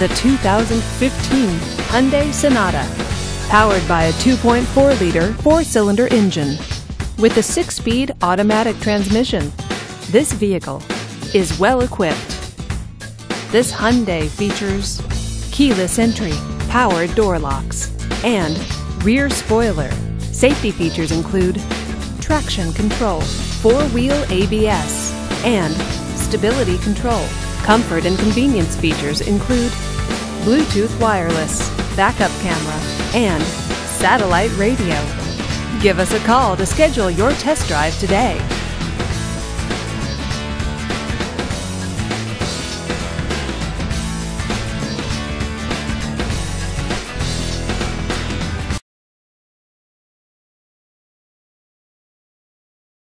the 2015 Hyundai Sonata. Powered by a 2.4-liter four-cylinder engine with a six-speed automatic transmission, this vehicle is well equipped. This Hyundai features keyless entry, powered door locks, and rear spoiler. Safety features include traction control, four-wheel ABS, and stability control. Comfort and convenience features include Bluetooth wireless, backup camera, and satellite radio. Give us a call to schedule your test drive today.